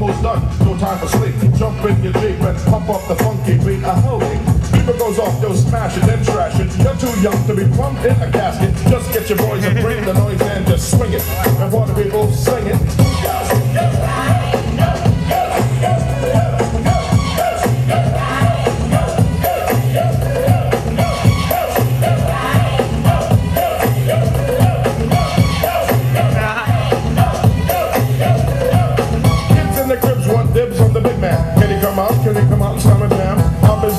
almost done, no time for sleep. Jump in your Jeep and pump up the funky beat. I it. Beaver goes off, yo, smash it, then trash it. You're too young to be plumped in a casket. Just get your boys and bring the noise and just swing it. And the people, sing it.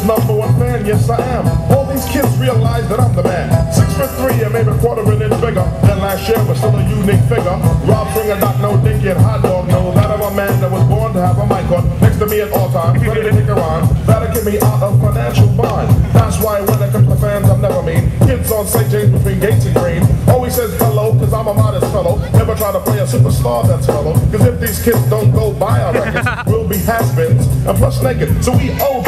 Number one fan, yes I am. All these kids realize that I'm the man. Six foot three and maybe quarter of an inch bigger than last year, but still a unique figure. Rob Stringer, Doc No Dinky, and Hot Dog know that I'm a man that was born to have a mic on next to me at all times, ready to kick around. That'll get me out of financial bind. That's why when it comes to fans, I'm never mean. Kids on St. James between Gates and Greene always says hello, cause I'm a modest fellow. Never try to play a superstar that's fellow. Cause if these kids don't go buy our records, we'll be has-beens and plus naked. So we owe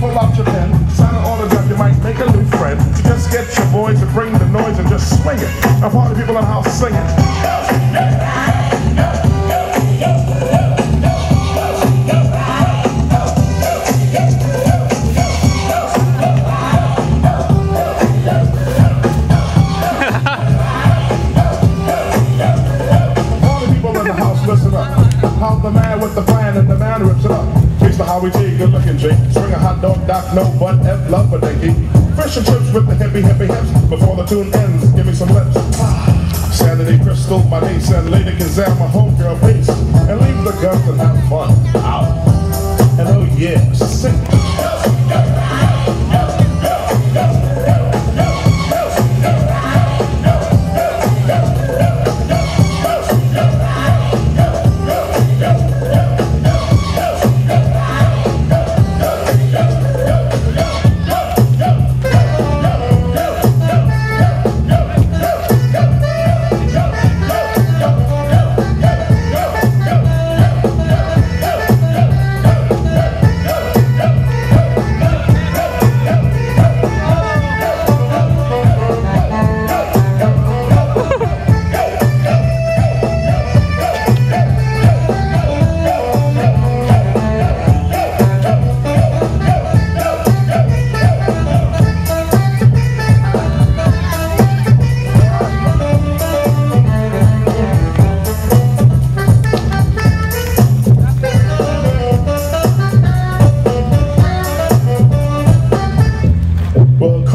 pull out your pen, sign an autograph, you might make a new friend. Just get your boys to bring the noise and just swing it. And party people in the house sing it. All the people in the house, listen up. How the man with the plan and the man rips it up. He's the Howie G, good looking G. Hot dog, no butt, F, love for dinky. Fish and chips with the hippie, hippie hips. Before the tune ends, give me some lips. Sanity Crystal, my niece, and Lady Kazam, my homegirl, peace. And leave the guns and have fun. Out. And oh yeah.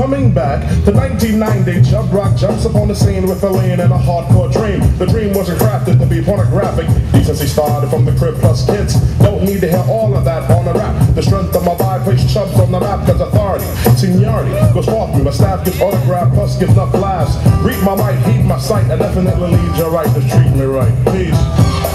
Coming back to 1990, Chubb Rock jumps upon the scene with a lean and a hardcore dream. The dream wasn't crafted to be pornographic. Decency started from the crib plus kids. Don't need to hear all of that on a rap. The strength of my vibe puts Chubbs on the map cause authority, seniority goes off me. My staff gets autograph plus gives enough laughs. Read my mic, heed my sight, and definitely lead you right. Just treat me right. Peace.